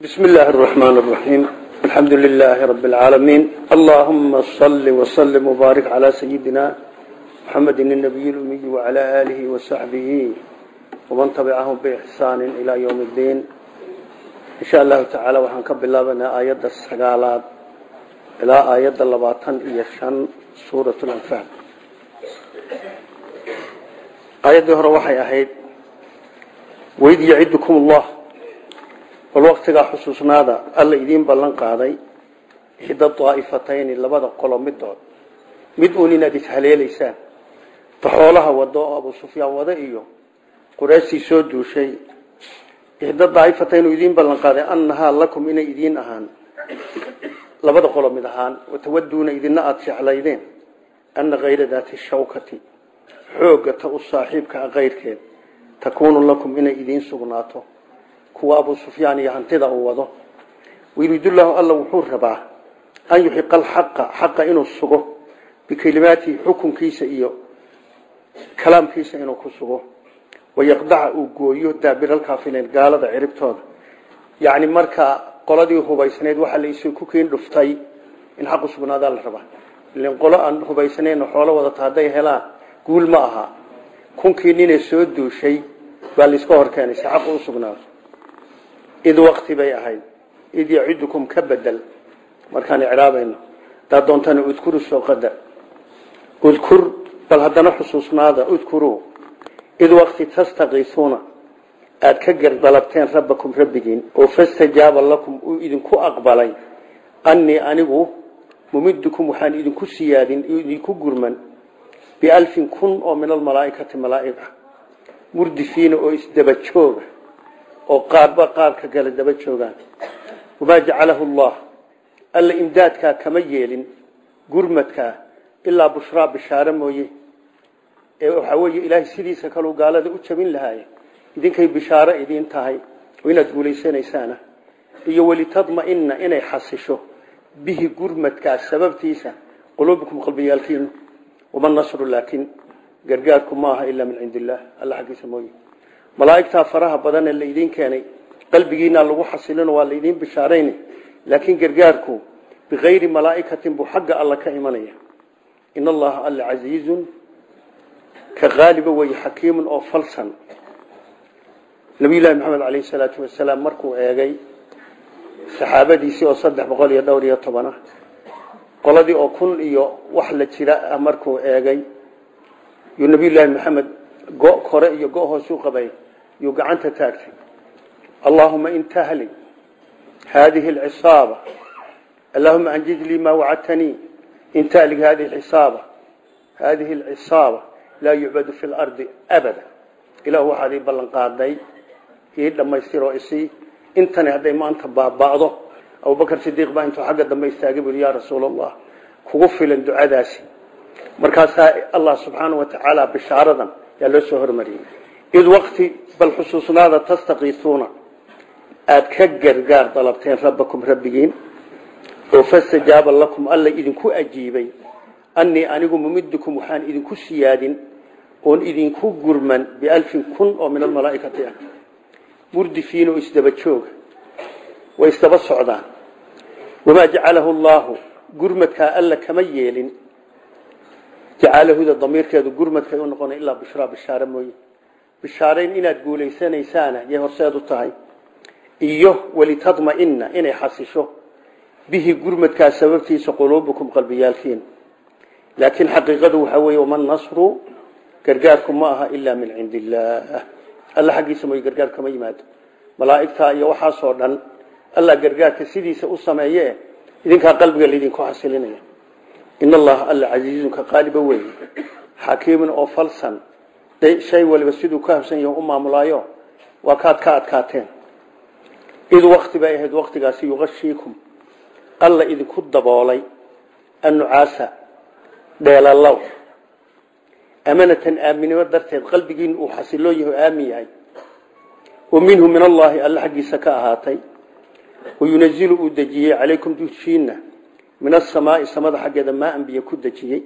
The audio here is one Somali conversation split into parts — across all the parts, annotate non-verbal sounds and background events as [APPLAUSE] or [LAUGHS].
بسم الله الرحمن الرحيم الحمد لله رب العالمين اللهم صل وسلم وبارك على سيدنا محمد النبي الأمي وعلى آله وصحبه ومن تبعهم بإحسان إلى يوم الدين إن شاء الله تعالى وحنكب الله بنا آيات السقالات إلى آيات اللباطن إيشان سورة الأنفال آيات هر وحي أحيد وإذ يعدكم الله bal waktigaa xusuusnaada alla idiin ballan qaaday ixda daa'ifatayni labada qolo midood. Mid uun inaad ishaleelaysaan ta xoolaha wado oo abu sufyaan wada iyo quraashtii soo duushay. Ixda daa'ifatayn uu idiin ballan qaaday annahaa lakum inay idiin ahaan labada qolo mid ahaan watawaduuna idina aada jeclaydeen anna kayra daati shawkati xoogga ta u saaxiibka a kayrkeed takuunu lakum inay idiin sugnaato kuwa abu sufyaan iyo hantida uu wado. Wayuriidullahu alla wuxuu rabaa an yuxiqa alxaqa xaqa inuu sugo bikelimaatihi xukunkiisa iyo kalaamkiisa inuu ku sugo. Wayaqdaca uu gooyo daabiralkaafiliin gaalada ciribtooda. Yacni markaa qoladii hubaysnayd waxaa laysu ku keen dhuftay in xaqu sugnaadaa la rabaa. Ilan qolo aan hubaysnayn xoolo wadata hadday helaan guul ma aha. Kunkii ninee soo duushay baa layska horkeenay si xaqu u sugnaado id wakti bay ahayd. Id yacidukum ka bedel. Markaan icraabayno. Daa doontana udkuru soo qadar udkur bal haddana xusuusnaada udkuruu id wakti tastakiisuuna aada ka gardalabteen rabbakum rabbigiin. Oo fastajaaba lakum uu idinku aqbalay. Annii anigu mumidukum waxaan idinku siyaadin idinku gurman. Bialfin kun oo min almalaaikati malaa'iga murdifiina oo isdaba jooga oo qaarba qaarka kale daba joogaan. Wamaa jacalahu allah. Alla imdaadkaa kama yeelin gurmadkaa ilaa bushraa bishaare mooye. Ee waxaa weeye ilaahay sidiisa kaluu gaalada u jabin lahaaye idinkay bishaaro idiin tahay oo inaad guulaysanaysaana. Iyo welitadma'ina inay xasisho bihi gurmadkaa sababtiisa quluubikum qalbiyaalkiinu wama nasru laakiin gargaarku ma aha ilaa min cindi illaah alla xaggiisa mooye malaa'igtaa faraha badan ee laydiin keenay qalbigiina lagu xasilino waa laydiin bishaarayn laakiin gargaarku bikayri malaa'ikatin buu xagga alla ka imanaya. In allaha alla casiizun ka qaaliba wey xakiimun oo falsan. Nabiyullaahi maxamed caleyhi salaatu wasalaam markuu eegay saxaabadiisii oo saddex boqol iyo dhowr iyo qoladii oo kun iyo wax la jira markuu eegay yuu nabiyullaahi maxamed go kore iyo go hoosuu qabay taagtay. Allaahuma in tahli haadihi alcisaaba allahuma anjid lii maa wacadtanii in tahlig hadihi alcisaaba haadihi alcisaaba laa yucbadu fi lardi abada. Ilahu waxaad ii ballan qaaday. Ii dhammaystiroo isii. Intani hadday maanta baaba'do. Abubakar sidiiq baa intuu xagga dambe istaagay bui yaa rasuul allah kugu filan ducadaasi. Markaasaa allah subxaanau wa tacaala bishaaradan yaa loo soo hormariyey id wakti bal xusuusnaada tastakiisuuna aada ka gargaar dalabteen rabbakum rabbigiin oo fastajaaba lakum alla idinku ajiibay. Annii anigu mumidukum waxaan idinku siyaadin oon idinku gurman bialfin kun oo min almalaaikati ah. Murdifiin oo isdaba jooga way isdaba socdaan. Wamaa jacalahu allaahu gurmadkaa alla kama yeelin. Jacalahuda damiirkeedu gurmadkay u noqona ilaa bishraa bishaare mooye bishaarayn inaad guuleysanaysaana yay horseed u tahay. Iyo welitadma'ina inay xasisho. Bihi gurmadkaa sababtiisa quluubukum qalbiyaalkiin. Laakiin xaqiiqadu waxaa weeye waman nasru? Gargaarku ma aha ilaa min cindi illaah alla xaggiisa mooye gargaar kama yimaado. Malaa'igtaa iyo waxaasoo dhan alla gargaarka sidiisa u sameeye idinkaa qalbiga laydinku xasilinaya. In allaha alla casiizun ka qaaliba falsan shay waliba siduu ka habsan yahay u maamulaayo waa kaad ka adkaateen. Id wakti bay ahayd waktigaasi yuqashiikum alla idinku daboolay annucaasa dheelalow amanatan aaminimo darteed qalbigiin uu xasiloo yahay oo aamin yahay. Wa minhu min allaahi alla xaggiisa ka ahaatay. Wayunazilu uu dejiyey calaykum dushiina min asamaai samada xaggeeda maa anbiya ku dejiyey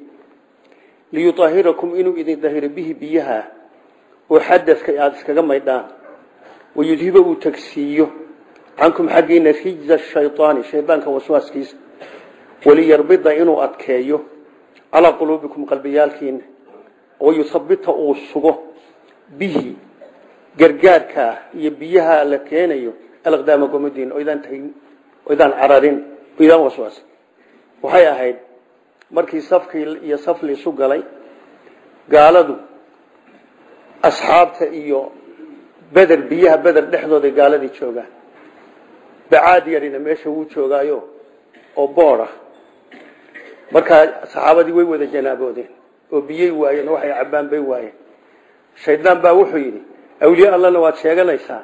liyuahirakum inuu idin dahiro bihi biyaha oo xadadka aada iskaga maydhaan. Wayudhiba uu tagsiiyo cankum xaggiina rijza shayطaani shaydaanka waswaaskiisa. Waliyarbida inuu adkeeyo calaa quluubikum qalbiyaalkiina oo yuthabita uu sugo bihi gargaarkaa iyo biyaha la keenayo alaqdaama tagin oydaan waswaas waxay ahayd markii safkii iyo saf liisu galay gaaladu asxaabta iyo beder biyaha beder dhexdooda gaaladii joogaan. Bacaad yarina meesha wuu joogaayo oo bood ah. Markaa saxaabadii way wada janaaboodeen oo biyey waayeen waxay cabbaan bay waayeen. Shaydaan baa wuxuu yidhi awliye allana waad sheeganaysaa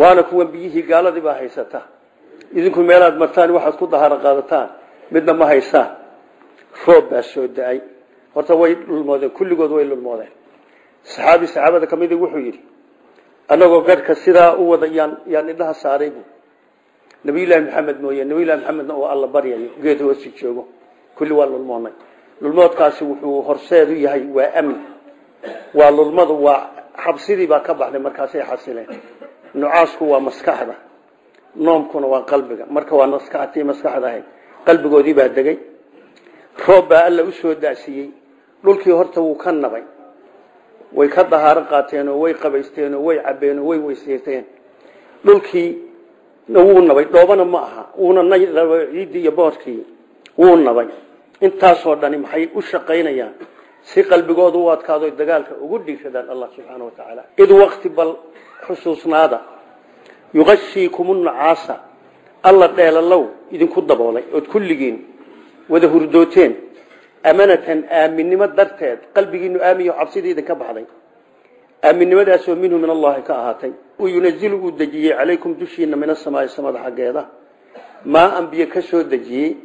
waana kuwan biyihii gaaladii baa haysata. Idinku meelaad martaan waxaad ku dahaaro qaadataan. Midna ma haysaan roob baa soo da'ay. Horta way lulmoodeen kulligood way lulmoodeen saxaabi saxaabada ka wuxuu yidhi annagoo garhka sidaa u wada yaan yaan indhaha saaray bu nabiyullaahi maxamed mooye nabiyullahi maxamedna oo alla baryayo geed hoosi joogo kulli waa lulmoodnay lulmoodkaasi wuxuu horseed u yahay waa amni waa lulmadu waa xabsidii baa ka baxday markaasay xasileen. Nucaasku waa maskaxda noomkuna waa qalbiga. Marka waa maskaxtii maskaxda ahayd qalbigoodii baa degay roob alla u soo daasiiyey dhulkii horta wuu ka nabay. Way ka dahaaro qaateen oo way qabaysteen oo way cabbeen oo way weysaysteen dhulkii wuu nabay. Dhoobana ma aha. Wuuna ciiddii iyo boodkii wuu nabay. Intaasoo dhani maxay u shaqaynayaan? Si qalbigooda u adkaado dagaalka ugu dhiishadaan allah subxaana wa tacaala id wakti bal xusuusnaada. Yuqashiikumu nacaasa. Alla dheelalow idinku daboolay. Ood kulligiin wada hurdooteen amanatan aaminnimo darteed qalbigiinu aamiyo cabsidii idinka baxday. Aaminnimadaasoo minhu min allahi ka ahaatay. Yunazilu uu dejiyey calaykum dushiina min asamaai samada xaggeeda. Maa an biyo ka soo dejiyey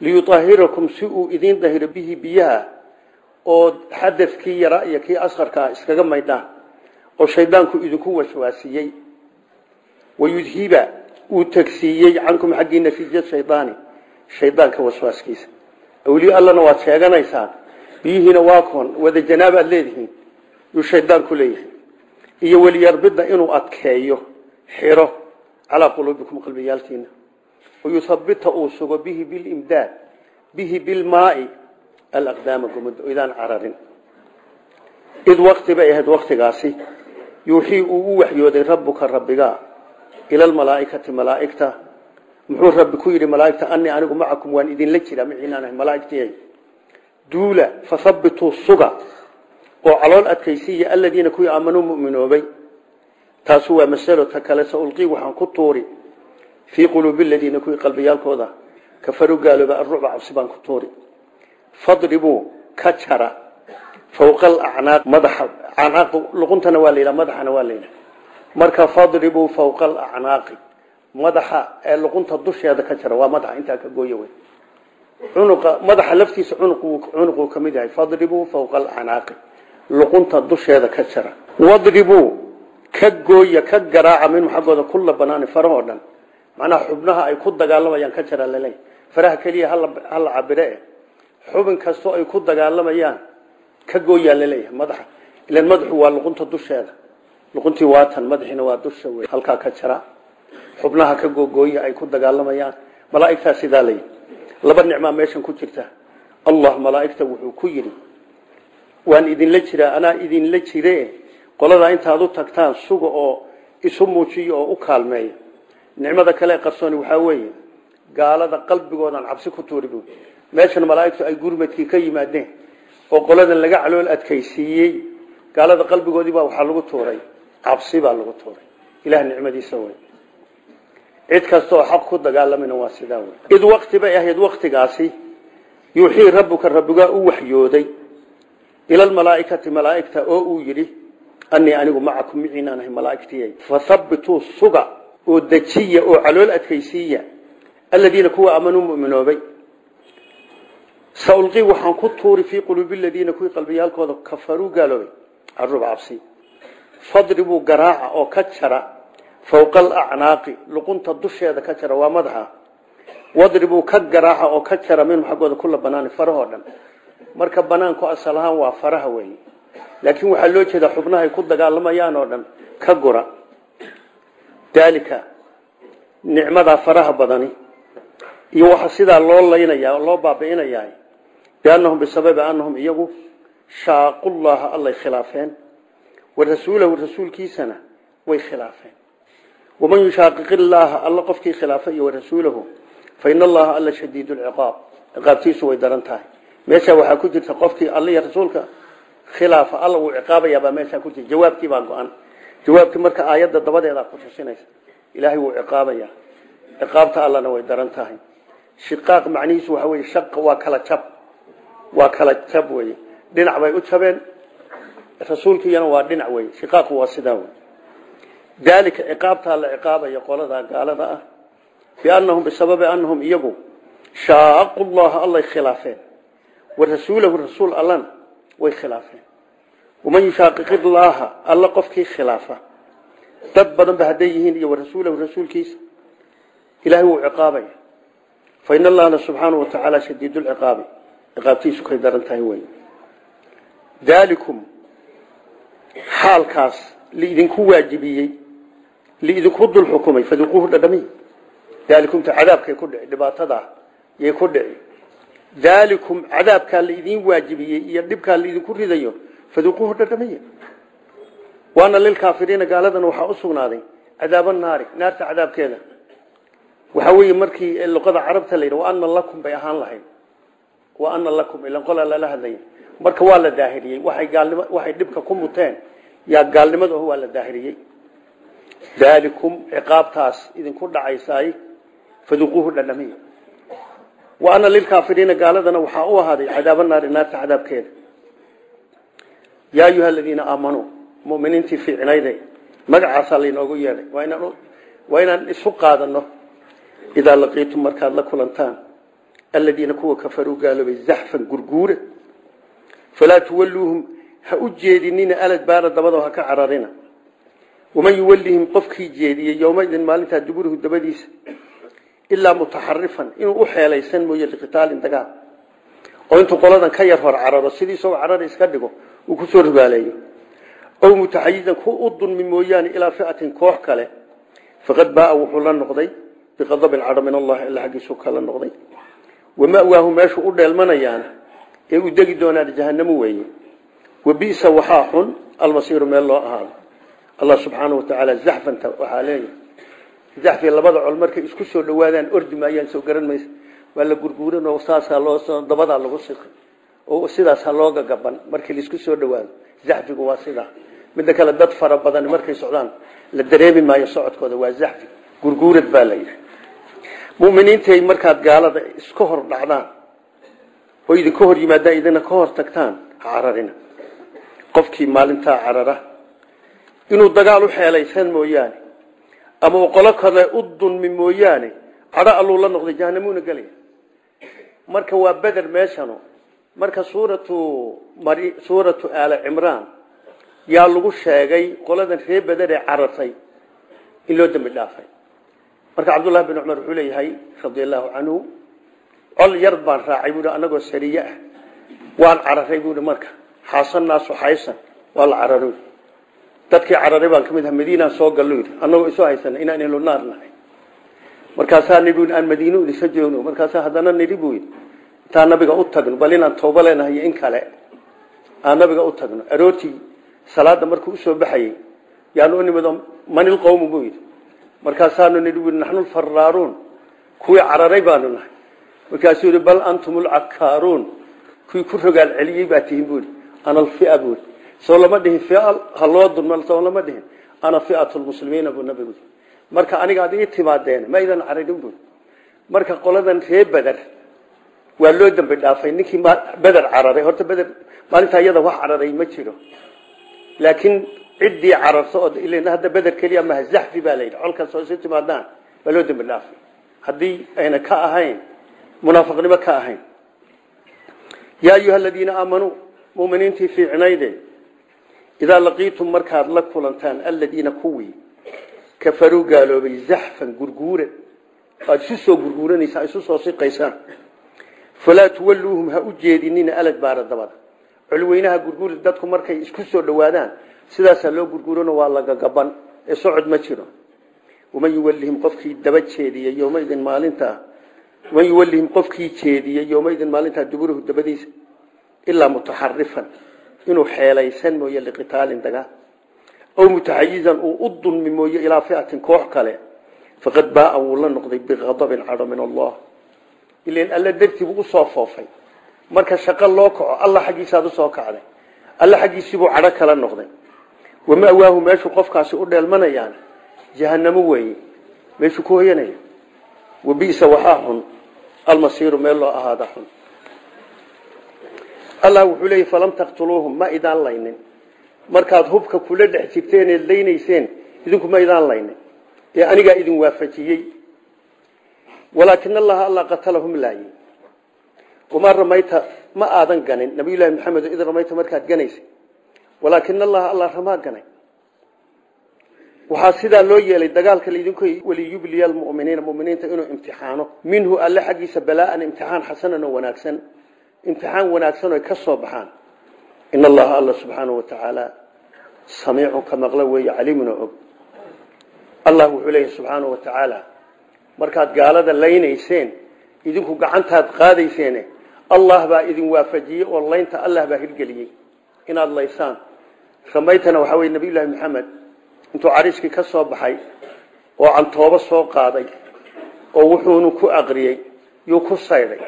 liyuahirakum si uu idiin dahiro bihi biyaha oo xadafkii yaraa iyo kii asqarkaa iskaga maydhaan oo shaydaanku idinku waswaasiyey. Wayudhiba uu tegsiiyey cankum xaggiina rija shaydaani shaydaanka waswaaskiisa. Awliye allana waad sheeganaysaan biyihiina waa koon wada janaab aad leedihiin yuu shaydaanku leeyahay. Iyo weliyarbida inuu adkeeyo xiro calaa quluubikum qalbiyaalkiina. Wayuthabita uu sugo bihi bilimdaad bihi bilmaai alaqdaama gumud idaan cararin. Id wakti bay ahayd waktigaasi yuuxii uu u waxyooday rabbuka rabbiga ila almalaaikati malaaigta muxuu rabbi ku yidhi malaaigta anii anigu macakum waan idinla jiraa. Maciinaanahay malaaigtiy duula fathabituu suga oo calool adkaysiiya aladiina kuwii aamanuu muminoobay. Taasu waa masalo ta kale saulqii waxaan ku tuuri fii quluubi aladiina kuwii qalbiyaalkooda kafaruu gaalooba arucba cabsi ku tuuri. Fadribuu ka jara fowqa madaxa acnaaq luquntana waa la madaxana waa la marka fadribuu fowqa alacnaaqi madaxa ee luqunta dusheeda ka jara waa madaxa intaa ka gooya wey cunuqa madaxa laftiisa cunuqu cunuquu ka mid yahay. Fadribuu fowqa alacnaaqi luqunta dusheeda ka jara wadribuu ka gooya ka garaaca minhu xaggooda kulla banaani farahoo dhan. Macnaha xubnaha ay ku dagaalamayaan ka jara laleeyahy faraha keliya hala cabire. Eh xubin kastoo ay ku dagaalamayaan ka gooyaa la leeyahay madaxa. Ilan madaxu waa luqunta dusheeda. Luquntii waatan madaxiina waa dusha wey halkaa ka jara xubnaha ka googooya ay ku dagaalamayaan. Malaaigtaa sidaa layi laba nicmaa meeshan ku jirta. Allah malaaigta wuxuu ku yidhi waan idinla jiraa anaa idinla jire qoladaa intaad u tagtaan suga oo isu muujiyo oo u kaalmeeya. Nicmada kale qarsooni waxaa weeye gaalada qalbigoodan cabsi ku tuuri bu meeshan malaaigtu ay gurmadkii ka yimaadeen oo qoladan laga calool adkaysiiyey gaalada qalbigoodiibaa waxaa lagu tuuray cabsi baa lagu tuuray. Ilaah nicmadiisa wey cid kastaoo xaq ku dagaalamana waa sidaa wey id wakti bay ahayd waktigaasi rabbuka rabbigaa u waxyooday. Ila almalaaikati malaaigta oo uu yidhi anii anigu macakum miciinaan ahay malaaigtiy suga oo dejiya oo calool adkaysiiya. Aladiina kuwa aamanuu muminoobay. Saulqii waxaan ku tuuri fii quluubi ladiina kuwii qalbiyaalkooda kafaruu gaaloobay. Carub cabsi. Fadribuu garaaca oo ka jara fowqa alacnaaqi luqunta dusheeda ka jara waa madaxa. Wadribuu ka garaaca oo ka jara minhum xaggooda kula banaani farahoo dhan. Marka banaanku asal ahaan waa faraha weeye. Laakiin waxaa loo jeedaa xubnahay ku dagaalamayaan oo dhan ka gura. Daalika nicmadaa faraha badani iyo waxa sidaa loo laynaya oo loo baabi'inayaa biannahum bisababi annahum iyagu shaaqullaha allay khilaafeen. Wa rasuulahu rasuulkiisana way khilaafeen waman yushaaqiq illaaha alla qofkii khilaafa iyo warasuulahu fa ina allaha alla shadiid lciqaab ciqaabtiisu way daran tahay meesha waxaa ku jirta qofkii alla iyo rasuulka khilaafa alla uu ciqaabayaabaa meeshaa ku jirta jawaabkii baa go-an jawaabkii marka aayadda dabadeedaa ku tusinaysa ilaahay wuu ciqaabayaa ciqaabta allana way daran tahay shiqaaq macnihiisu waxa weye shaqa waa kala jab waa kala jab weye dhinac bay u jabeen rasuulkiiyana waa dhinac weye shiqaaqu waa sidaa wey daalika ciqaabtaa la ciqaabaya qoladaa gaalada ah biannahum bisababi annahum iyagu shaaqu llaha allay khilaafeen wa rasuulahu rasuul allana way khilaafeen. Waman yushaaqiq illaaha alla qofkii khilaafa. Dad badan ba hadday yihiin iyo warasuulahu rasuulkiisa. Ilahay wuu ciqaabaya. Fa in allahna subxaanahu watacaala shadiid lciqaabi ciqaabtiisu kay daran tahay wey daalikum xaalkaas liidinku waajibiyey liidinku dul xukumay faduquuhu dhadhamiy daalikumta cadaabkay ku dhici dhibaatadaa yay ku dhici daalikum cadaabkaa laidin waajibiyey iyo dhibkaa laidinku ridayo faduquuhu dhadhamiya waana lilkaafiriina gaaladana waxaa u sugnaaday cadaaba naari naarta cadaabkeeda waxaa weeye markii luqada carabta la yidhi wa ana lakum bay ahaan lahayd wa ana lakum ilan qolaa lala hadlaya marka waa la daahiriyey waxay gaalnimo waxay dhibka ku muteen yaa gaalnimada waa la daahiriyey daalikum ciqaabtaas idinku dhacaysaay faduquuhu dhadhamiya wa ana lilkaafiriina gaaladana waxaa u ahaaday cadaaba naari naarta cadaabkeeda. Yaa ayuha aladiina aamanuu muminiintii fiicnayde magacaasaa laynoogu yeedhay waa inaan isu qaadano idaa laqiitum markaad la kulantaan aladiina kuwa kafaruu gaaloobay zaxfan gurguure falaa tuwalluuhum ha u jeedinina aladbaara dabado ha ka cararina waman yuwallihim qofkii jeediyey yowmaidin maalintaa duburuhu dabadiisa ilaa mutaxarifan inuu u xeelaysan mooye liqitaalin dagaal oo intuu qoladan ka yar hor cararo sidii isagoo carara iska dhigo uu ku soo ribaaleeyo ow mutaxayizan ku u dulmi mooyaane ilaa fiatin koox kale faqad baaa wuxuu la noqday biqadabin cadho min allahi alla xaggiisu kala noqday wama'waahu meeshuu u dheelmanayaana ee u degi doonaan jahanamo weeye wabisa waxaa xun almasiiru meel loo ahaado allah subxaanau watacaala zaxfanta waxaa leeyahay zaxfi labada col markay isku soo dhawaadaan ordi maayaan soo garan maysa. Waa la gurguuran oo saasaa loo dabadaa lagu siqi oo sidaasa looga gaban markii la isku soo dhawaado. Zaxfigu waa sidaa midda kale dad fara badan markay socdaan la dareemi maayo socodkooda waa zaxfi. Gurguurad baa la yidhi. Muminiintay markaad gaalada iska hor dhacdaan oo idinka hor yimaadaan idina ka hor tagtaan ha cararina. Qofkii maalintaa carara inuu dagaal u xeelaysan mooyaane ama uu qolo kale u dulmi mooyaane cadho alluu la noqday jahanamuuna gelaya marka waa beder meeshanu marka suuratu suuratu aala cimraan yaa lagu sheegay qoladan reer beder ee carartay in loo dembi dhaafay. Marka cabdullahi bin cumar wuxuu leeyahay radia canhu col yar baan raacay buui anagoo sariye ah waan cararay buui marka xaasan naasu xaysan waa la cararay dadkii cararay baan ka aha madiinaan soo gallo yidhi annagoo isu inaan ehlu naar nahay. Markaasaa nidhi aan madiino isa joogno markaasaa haddana nidhi buu yidhi nabiga u tagno bal inaan tooba leenahay in kale. Aan nabiga u tagno. Aroortii salaada markuu u soo baxayey yaanu u manil qowmu buu yidhi. Markaasaanu nidhi bui naxnu lfaraaruun kuwii baanu nahay. Markaasuu yidhi bal antum lcakaaruun kuwii ku rogaal celiyey baa tihin buui ana buui soo lama dhihin fia ha loo dulma soo lama dhihin. Ana fiatu lmuslimiina buu nabigu marka aniga ad ii timaadeen ma idan cararin buui marka qoladan ree beder waa loo dambi dhaafay. Ninkii beder cararay. Horta beder maalintaa iyada wax cararay ma jiro. Laakiin ciddii cararto oo ilan hadda beder keliya maha zaxfi baa la yidhi. Colkaas oo isu timaadaan waa loo dambi dhaafay. Haddii ayna ka ahayn munaafiqnimo ka ahayn. Yaa ayuha aladiina aamanuu muminiintii fiicnayde idaa laqiitum markaad la kulantaan aladiina kuwii kafaruu gaaloobay zaxfan gurguura aad isu soo gurguuranaysaa isu soo siqaysaan falaa tuwalluuhum ha u jeedinina aladbaara dabada colweynaha gurguura dadku markay isku soo dhawaadaan sidaasaa loo gurguurano waa laga gaban ee socod ma jiro waman yuwallihim qofkii daba jeediyey yowmaidin maalintaa waman yuwallihim qofkii jeediyey mutaxarifan inuu xeelaysan mooye liqitaalin dagaal aw mutaxayizan uu u dulmi mooye ilaa fiatin koox kale faqad baaa wuu la noqday biqadabin cadho min allah. Ilan alla dartii buu u soo foofay. Marka shaqo loo kaco alla xaggiisaad u soo kacday. Alla xaggiisiibuu cadho kala noqday. Wamawaahu meeshuu qofkaasi u dheelmanayaan? Jahanamo weeye. Meeshuu ku hoyanaya wabisa waxaa xun. Almasiiru meel loo ahaada xun allah wuxuu leeyay falam taqtuluuhum ma idaan laynin. Markaad hubka kula dhex jirteen eed laynayseen idinku ma idaan laynin. Ee anigaa idin waafajiyey. Walaakin allaha alla qatalahum laayi. Wamaa ramayta ma aadan ganin. Nabiyullaahi maxamed id ramayta markaad ganaysay. Walaakin allaha alla ramaa ganay. Waxaa sidaa loo yeelay dagaalka laydinku waliyubliya almuminiina muminiinta inuu imtixaano. Minhu alle xaggiisa balaaan imtixaan xasanan oo wanaagsan imtixaan wanaagsan oo ka soo baxaan. In allaha alla subxaanahu watacaala samiicun ka maqlo weeye caliimun oo og. Allah wuxuu leeyahy subxaanahu watacaala markaad gaalada laynayseen idinku gacantaad qaadayseen allah baa idin waafajiyey oo laynta allah baa hirgeliyey inaad laysaan. Ramaytana waxaa weye nabiyullaahi maxamed intuu cariiskii ka soo baxay oo cantoobo soo qaaday oo wuxuunu ku aqriyey yuu ku saydhay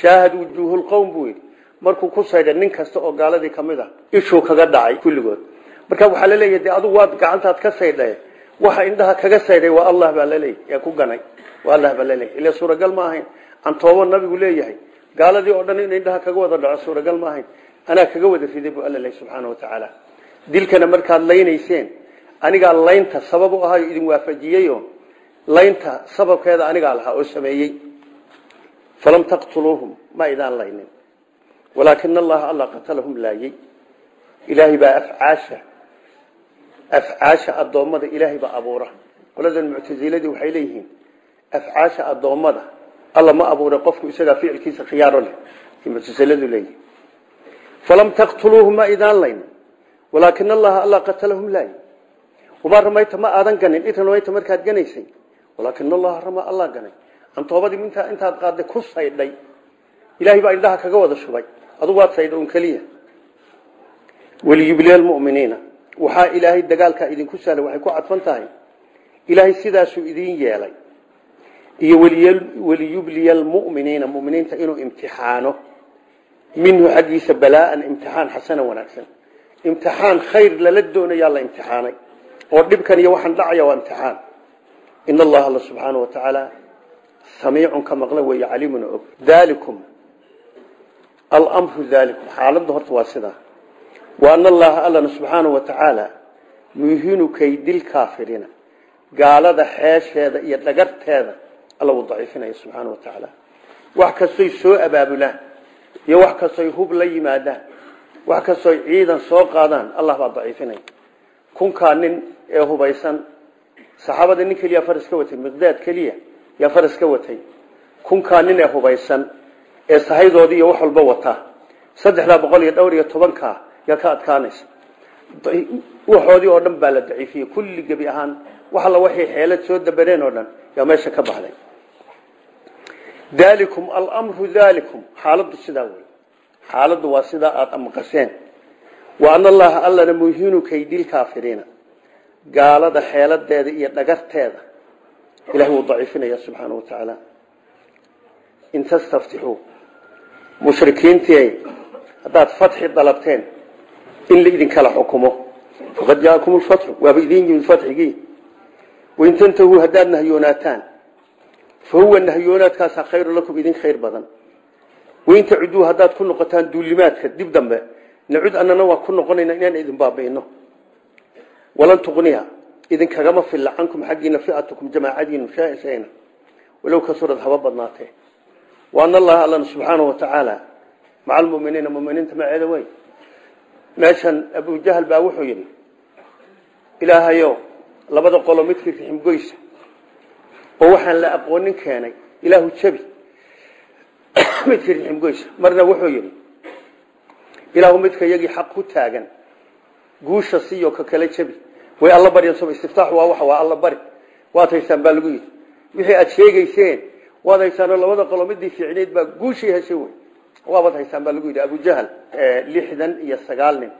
shaahad wujuuhulqowm buu markuu ku saydhay nin kasta oo gaaladii ka mid a ishuu kaga dhacay kulligood. Marka waxaa la leeyahy de waad gacantaad ka saydhay? Waxa indhaha kaga saydhay waa allah baa laleeyay ee ku ganay. Waa allah baa laleeyay ila suuragal ma ahayn. Cantoobo nabigu leeyahay. Gaaladii oo dhan in indhaha kaga wada dhaco suuragal ma ahayn. Anaa kaga wada riday buu alla leey subxaana watacaala dilkana markaad laynayseen anigaa laynta sabab u ahayo idin waafajiyeyo laynta sababkeeda anigaa lahaa oo sameeyey falam taqtuluuhum ma idaan laynin walaakina allaha alla qatalahum laayey ilaahay baa afcaasha afcaasha addoommada ilaahay baa abuura qoladan muctasiladii waxay leeyihiin afcaasha addoommada alla ma abuuray qofku isagaa ficilkiisa khiyaaro leh muctasiladu leeyihiin falam taqtuluuhum ma idaan laynin walaakina allaha alla qatalahum laayey wamaa ramayta ma aadan ganin id ramayta markaad ganaysay walaakina allaha ramaa allah ganay antoobadii intaa intaad qaadday ku saydhay ilaahay baa indhaha kaga wada shubay. Adugu waad saydha un keliya waliyubliya almu'miniina waxaa ilaahay dagaalkaa idinku sahlay waxay ku cadfan tahay. Ilaahay sidaasuu idiin yeelay. Iyo waliyubliya almu'miniina mu'miniinta inuu imtixaano. Minhu xaggiisa balaa'an imtixaan xasana wanaagsan. Imtixaan khayr lala doonayaa la imtixaanay. Oo dhibkan iyo waxaan dhacaya waa imtixaan. In allaha alla subxaana watacaala samiicun ka maqla weeye caliimun og. Dalikum almru dalikum xaaladda horta waa sidaa wa ana allaha allana subxaana wa tacaala muhinu kaydilkaafiriina gaalada xeesheeda iyo dhagarteeda alla wuu daciifinaya subxaana wa tacaala wax kastoy soo abaabulaan iyo wax kastoy hub la yimaadaan wax kastoy ciidan soo qaadaan allah baa daciifinaya. Kunkaa nin ee hubaysan saxaabada yaa faras ka watay. Kunkaa nin ee hubaysan ee sahaydoodii iyo wax walba wata. Saddexdaa boqol iyo dhowr iyo tobankaa ka adkaanaysa. Waxoodii oo dhan baa la daciifiyey. Kulli gebi ahaan wax alla waxay xeelad soo dabareen oo dhan yaa meesha ka baxday. Dalikum almru dalikum xaaladdu sidaa wey xaaladdu waa sidaa aada maqasheen wa ana allaha allana muhinu kaydilkaafiriina gaalada xeeladeeda iyo dhagarteeda ilahay wuu daciifinaya subxaana wa tacaala in tastaftixuu mushrikiintii haddaad fatxi dalabteen in la idinkala xukumo. Faqad jaakum lfatxu waaba idin yimid fatxigii wain tantahuu haddaad nahyoonataan fa huwa nahyoonaadkaasa khayru lakum idin khayr badan. Wain tacuduu haddaad ku noqotaan duulimaadka dib dambe nacud anana waa ku noqonayna inaan idin baabi'ino walan tuqniya idinkagama filla cankum xaggiina fiatukum jamaacadiinu shaaisayna walow kasurad haba badnaatee. Wa ana allaha allana subxaana wa tacaala maca almuminiina muminiinta maceeda wey meeshan abujahal baa wuxuu yidhi ilaahayo labada qolo midkii riximgoysa oo waxaan la aqoonin keenay ilaahu jabi [COUGHS] midkii riximgoysa. Marna wuxuu yidhi ilaahu midka iyagii xaq ku taagan guusha siiyo ka way alla baryan soo istiftaax waa waxa waa alla bari. Waad haysaan baa lagu yidhi. Wixii aada sheegayseen waad haysaanoo labada qolo midii fiicneyd baa guushii heshay wey waabaad haysaan baa lagu yidhi. Abujahal lixdan iyo sagaal nin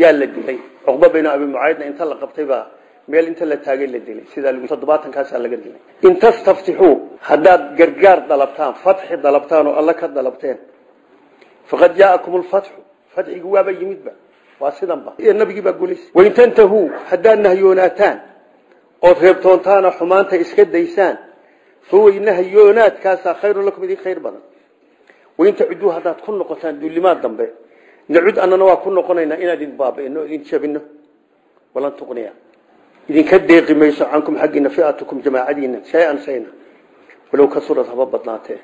yaa la dilay. Cuqba bayna abi mucaydna inta la qabtay baa meel inta la taagay la dilay. Sidaa toddobaatankaasa laga dilay. In tastaftixuu haddaad gargaar dalabtaan fatxi dalabtaan oo alla ka dalabteen faqad jaa'akum lfatxu fatxigi waaba yimidba waa sidanba nabigii baa guulays wain tantahuu haddaad nahyoonataan ood reebtoontaana xumaanta iska daysaan fahuwa nahyoonaadkaasaa khayrun lakum idin khayr badan. Wain tacuduu haddaad ku noqotaan duulimaad dambe nacud annana waa ku noqonaynaa inaan idin baabi'ino idin jabino walan tuqniya. Idinka deeqi mayso cankum xaggiina fiatukum jamaacadiina shay-an shayna. Walow kasurad haba badnaatee.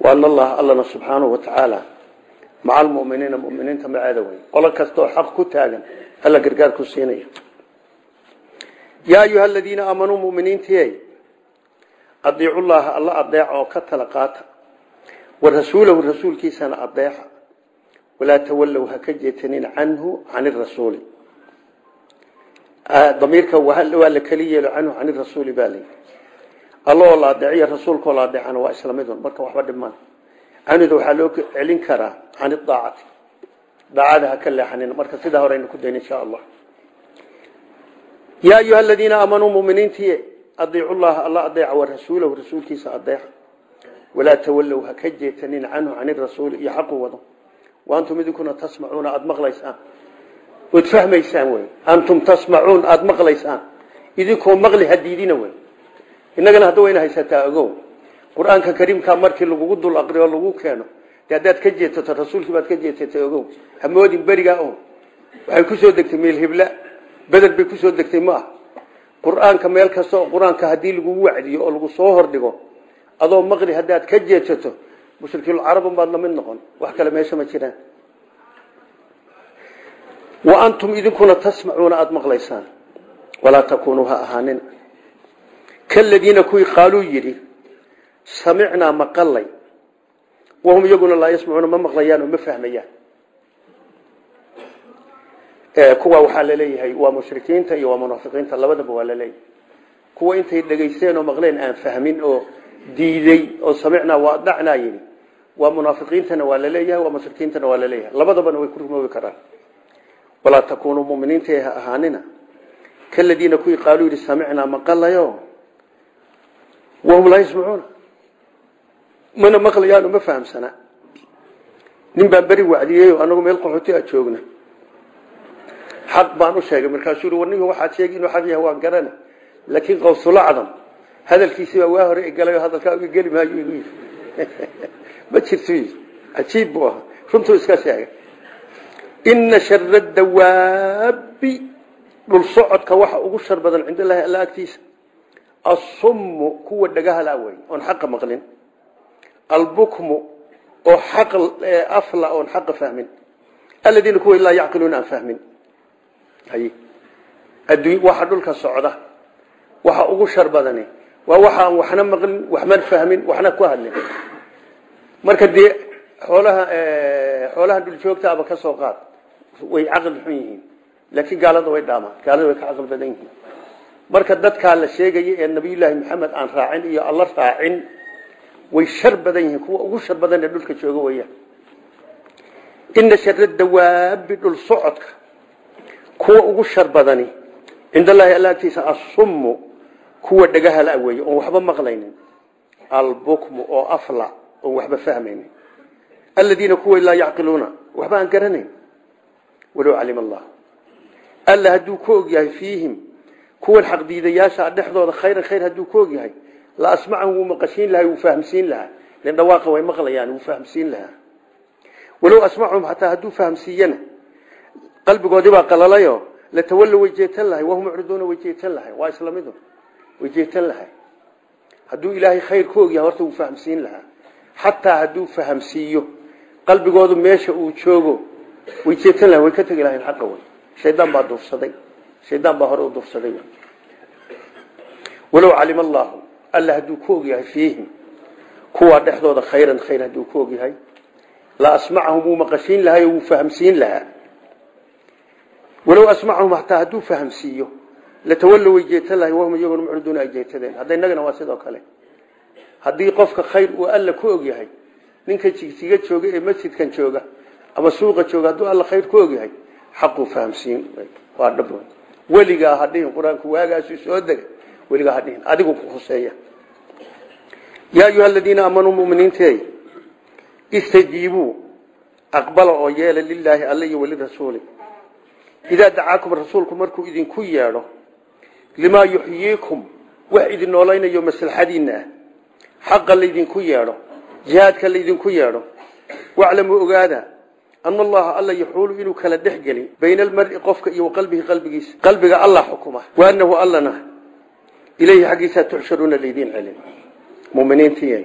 Wa ana allaha allana subxaanahu taagan alla gargaar ku siinaya. Yaa ayuha aladiina aamanuu muminiintii adiicu llaha alla adeeca oo ka tala qaata. Wa rasuulahu rasuulkiisana adeeca walaa tawallow ha ka jeetanin canhu can irasuuli damiirka waa la keli yeelo canhu can irasuuli baa layi alla oo la adeeciyo rasuulkaoo la adeecana waa isla midun marka waxba dhimaan canuda waxaa loo celin karaa can idaacati daacada ha ka leexanin marka sidaa horeyna ku dayn insha allah yaa ayuha aladiina aamanuu muminiintii adiicu llaha alla adeeca wa rasuulahu rasuulkiisa adeeca walaa tawallow ha ka jeetanin canhu can irasuuli iyo xaqu wado wa antum idinkuna tasmacuuna aada maqlaysaan ood fahmaysaan wey antum tasmacuun aada maqlaysaan idinkoo maqli hadiidina wey innagana hadda wayna haysataa ogow qur'aanka kariimkaa markii lagugu dul aqriyo lagu keeno de haddaad ka jeetato rasuulkii baad ka jeetatay ogow hamoodin berigaa o waxay ku soo degtay meel hibla. Beder bay ku soo degtay ma ah qur'aanka meel kasta oo qur'aanka haddii wacdiyo oo lagu soo hordhigo adoo maqli haddaad ka jeetato mushrikiincarabun baad la mid noqon. Wax kale meesha ma jiraan. Wa antum idinkuna tasmacuuna aada maqlaysaan. Walaa takuunuu ha ahaanin. Kaladiina kuwii qaaluu yidhi samicnaa maqalay wahum iyaguna laa yasmacuuna ma maqlayaan oo ma fahmayaan kuwa waxaa la leeyahay waa mushrikiinta iyo waa munaafiqiinta labadaba waa la leeyahay kuwa intay dhegaysteen oo maqleen aan fahmin oo diiday oo samicnaa waa dhacnaa yidhi waa munaafiqiintana waa la leeyahay waa mushrikiintana waa la leeyahay labadabana way ku rumoobi karaan walaa takuunuu muminiinta ha ahaanina kaladiina kuwii qaaluu yidhi samicnaa maqalayo wahum laa yasmacuuna mana maqlayaano ma fahamsana. Nin baa beri wacdiyeyo anagu meel qaxooti a joogna. Xaq baan u sheegay markaasuu i warniga waxaad sheegi inuu xaq yahay waan garana. Laakiin qawsulacdam hadalkiisii baa waa hore igalayo hadalkaa uga geli maayo igu yii [LAUGHS] ma jirto cajiib buu ahaa. Runtuu iska sheegay. Ina shara dawaabi. Dhul socodka waxa ugu shar badan cind allahi alla agtiisa. Asummu kuwa dhagahala wey oon xaqa maqlin albukmu oo afla oon xaqa fahmin. Aladiina kuwa laa yacqiluuna aan fahmin. Waxa dhulka socda waxa ugu shar badani waa waxa aan waxna maqlin waxman fahmin waxna ku hadlin. Marka dee xoolaha xoolaha dhul joogtaaba ka soo qaad way caqli xun yihiin. Laakiin gaalada way dhaamaan gaalada way ka caqli badan yihiin. Marka dadkaa la sheegaya ee nabiyullaahi maxamed aan raacin iyo alla raacin way shar badan yihiin kuwa ugu shar badan ee dhulka jooga weyaan ina shara dawaabi dhul kuwa ugu shar badani cind allaahi asummu kuwa dhagahala weeye oon waxba maqlaynin albukmu oo afla oon waxba fahmaynin. Aladiina kuwa laa yacqiluuna waxba aan garanayn. Walow calima allah. Alla hadduu ku og yahay fiihim kuwan xaqdiidayaasha dhexdooda khayran khayr hadduu ku og yahay la asmacan wuu maqashiin lahaa wuu fahamsiin lahaa. Len dhawaaqa way maqlayaan wuu fahamsiin lahaa. Walow asmacum hataa hadduu fahamsiiyana qalbigoodii baa qalalayo latawallo way jeetan lahay wahum mucriduuna way jeetan lahay waa isla midu way jeetan lahay. Hadduu ilaahay khayr ku og yahay horta wuu fahamsiin lahaa. Xataa hadduu fahamsiiyo qalbigoodu meesha uu joogo way jeetan lahay way ka tegi lahayn alla hadduu ku og yahay fiihim kuwaa dhexdooda khayran khayr hadduu ku og yahay. La asmacahum wuu maqashiin lahay oo wuu fahamsiin lahaa. Walow asmacahum hataa hadduu fahamsiiyo latawallo way jeetan lahay wahum iyaguna mucriduuna ay jeetadeen. Hadda innagana waa sidoo kale. Haddii qofka khayr uu alla ku og yahay ninka jigjiga jooga ee masjidkan jooga ama suuqa jooga hadduu alla khayr ku og yahay xaquu fahamsiin. Waa dhab. Weligaa hadhihin qur'aanku waagaasuu soo degay weligaa hadhihin adigu ku khuseeya. Yaa ayuha aladiina aamanuu muminiinteey istajiibuu aqbala oo yeela lilaahi alla iyo walirasuuli. Idaa dacaakum rasuulku markuu idinku yeedho limaa yuxyiikum wax idin noolaynayo maslaxadiinna ah. Xaqa laydinku yeedho jihaadka laydinku yeedho. Waclamuu ogaada ana allaha alla yaxuulu inuu kala dhex gelin bayna almari qofka iyo waqalbihi qalbigiisa. Qalbiga allah xukuma waanahu allana ilayhi xaggiisaa tuxsharuuna laydiin celin muminiintii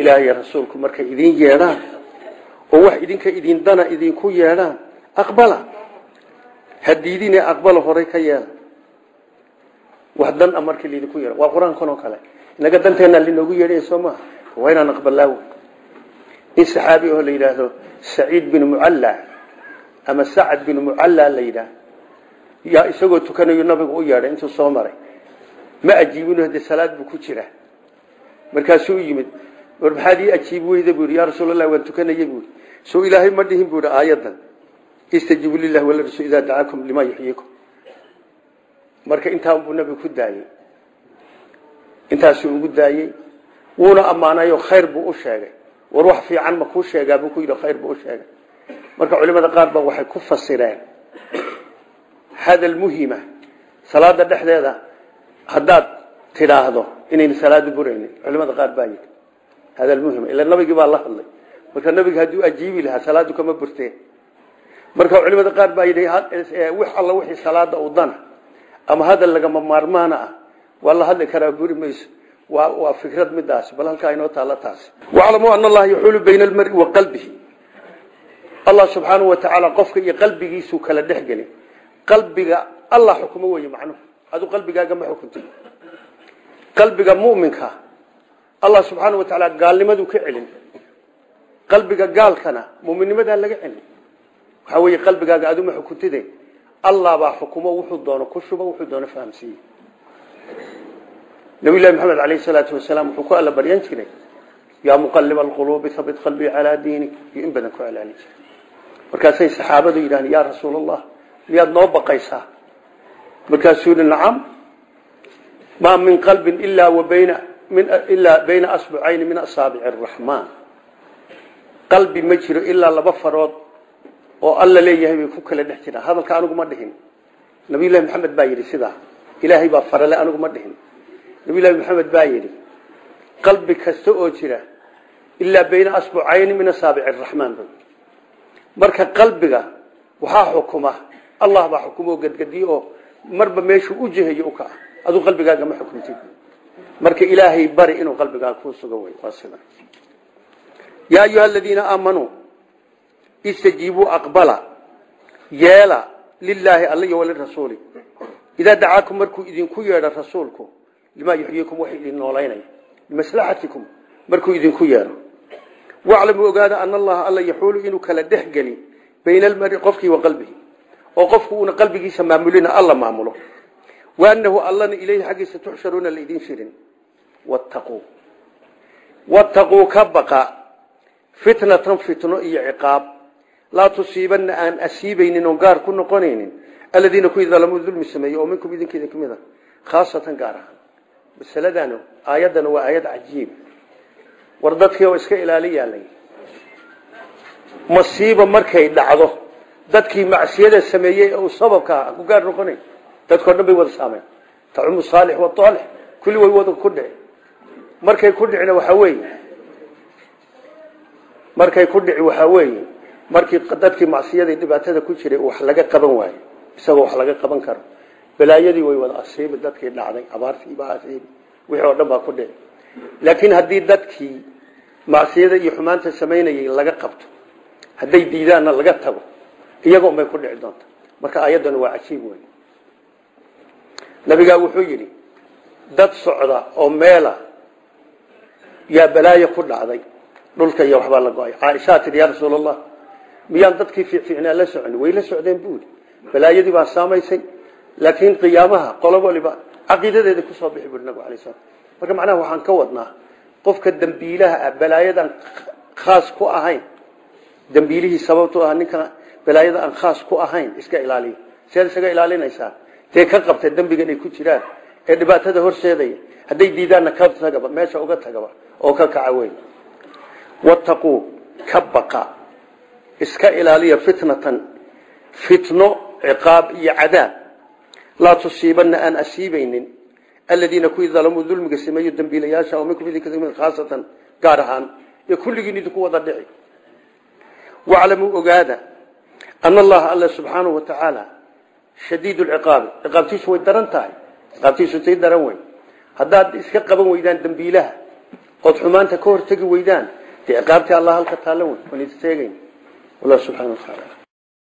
ilaahay rasuulku markay idin yeedhaan oo wax idinka idin dana idinku yeedhaan aqbala hadiidine aqbala horay ka yeela wax dan a markii laydinku yeedha waa qur'aankan oo kale inaga danteena linoogu yeedhaya soo maaha waa inaan aqbalaa nin saxaabi oo la yidhaahdo saciid bin mucalla ama sacad bin mucalla la yidhaah yaa isagoo tukanayo nabigu u yeedhay intuu soo maray. Ma ajiibin hade salaad buu ku jira. Markaasuu yimid war maxaad ii ajiibi weyda? yaa rasuulallah waan tukanaya buu yidhi. Soo ilaahay ma dhihin buu yidhi aayadan istajiibu lillahi walarasul idaa dacaakum limaa yuxyiikum. Marka intaa buu nabigu ku daayey. Intaasuu ugu daayey. Wuuna ammaanayo khayr buu u sheegay. War wax fiican ma kuu sheegaa buu ku yidhi khayr buu u sheegay. Marka culimada qaar ba waxay ku fasireen hadal muhima salaada dhexdeeda haddaad tidhaahdo inayna salaadu buraynin culimada qaar baa yidhi hadal muhima ila nabigii baa la hadlay marka nabiga hadduu ajiibi lahaa salaadu kama burteen marka culimada qaar baa yidhi wix alla wixii salaada u dana ama hadal lagama maarmaana ah waa la hadli karaa buri mayso waa fikrad midaas bal halkaa inoo taala taasi waclamuu ana allaha yaxuulu bayna almari wa qalbihi allah subxaanahu wa tacaala qofka iyo qalbigiisuu kala dhex gelin qalbiga allah xukumo weeye macnuhu. Adu qalbigaaga ma xukunti qalbiga mu'minka allah subxaanahu wa tacaala gaalnimaduu ka celin. Qalbiga gaalkana mu'minnimadaa laga celin. Waxaa weeye qalbigaaga adu ma xukuntide. Allah baa xukumo wuxuu doono ku shubo wuxuu doono fahamsiiye nabiyullahi maxamed calayhi salaatu wasalaam wuxuu ku alla baryan jiray yaa muqaliba alquluubi habit qalbii calaa diinik. Iyo in badan ku celaalin jiray. Markaasay saxaabadu yidhahdeen yaa rasuul allah miyaad noo baqaysaa? Markaasuu yihi nacam maa min qalbin ilaa wa bayna min ilaa bayna asbucayni min asaabici araxmaan qalbi ma jiro ilaa laba farood oo alla leeyahay bay ku kala dhex jiraan. Hadalka anigu ma dhihin. Nabiyullahi maxamed baa yidhi sidaa ilaahay baa farale anigu ma dhihin. Nabiyullahi maxamed baa yidhi qalbi kasta oo jira ilaa bayna asbucayni min asaabici araxmaan marka qalbiga waxaa xukuma allah baa xukumo gadgadiye oo marba meeshuu u jihayo u kaca. Aduu qalbigaaga ma xukumtid marka ilaahay bari inuu qalbigaaga kuu sugo wey waa sida. Yaa ayuha aladiina aamanuu istajiibuu aqbala yeela lilaahi alla iyo walirasuuli idaa dacaakum markuu idinku yeedho rasuulku limaa yuxyiikum wax idin noolaynaya limaslaxatikum markuu idinku yeedho. Waclamuu ogaada ana allaha alla yaxuulu inuu kala dhex geli bayna almari qofkii wa qalbihi oo qofku uuna qalbigiisa maamulina alla maamulo. Waanahu allana ilayhi xaggiisa tuxsharuuna laydin shirin. Wattaquu. Wattaquu ka baqa fitnatan fitno iyo ciqaab. Laa tusiibanna aan asiibaynin oon gaar ku noqonaynin aladiina kuwii dalamuu dulmi sameeyey oo minkum idinkeeda ka mid a khaasatan gaar ahaan. Masaladan aayaddana waa aayad cajiib. War dadkii oo iska ilaali yaalay masiiba markay dhacdo dadkii macsiyada sameeyey oo sababka ah ku gaar noqonay. Dadkoo dhan bay wada saameen. Tacumu saalix wataalix kulli way wada ku dhici markay ku dhicina waxaa weeye. Markay ku dhici waxaa weeye. Markii dadkii macsiyadii dhibaatada ku jiray wax laga qaban waayo. Isagoo wax laga qaban karo. Balaayadii way wada asiibi dadkii dhacday abaartii baa wixii oo ku dhici laakiin haddii dadkii macsiyada iyo xumaanta samaynayay laga qabto hadday diidaanna laga tago iyagoon bay ku dhici doonta. Marka ayaddana waa cajiib wey nabigaa wuxuu yidhi dad socda oo meela yaa balaayo ku dhacday dhulka iyo waxbaa la go'ay. Caaishaa tidhi yaa rasuul allah miyaan dadkii fiicfiicnaa la soconi way la socdeen buuli balaayadii baa saamaysay laakiin qiyaamaha qolo waliba caqiidadeeda ku soo bixi buri nabigu alay slam marka macnaha waxaan ka wadnaa qofka dambiilaha ah balaayadan khaas ku ahayn dambiilihii sababtu ah ninka balaayada aan khaas ku ahayn iska ilaaliyo. Seed isaga ilaalinaysaa dee ka qabta dembigan ay ku jiraan ee dhibaatada horseedaya hadday diidaanna ka tagaba meesha uga tagaba oo ka kaca weyn. Ka baqa. Iska ilaaliya fitnatan. Fitno ciqaab iyo cadaab. Laa tusiibanna aan asiibaynin. Aladiina kuwii dalamuu dulmiga sameeyo dambiilayaasha oo minkum idinka timid khaasatan gaar ahaan iyo kulligiin idinku wada dhici. Waclamuu ogaada alla subxaanahu wa tacaala shadiid lciqaabi ciqaabtiisu way daran tahay ciqaabtiisu tay daran wey haddaad iska qaban weydaan dambiilaha ood xumaanta ka hortegi weydaan dee ciqaabtii allah halka taalla wey waan idin sheegayn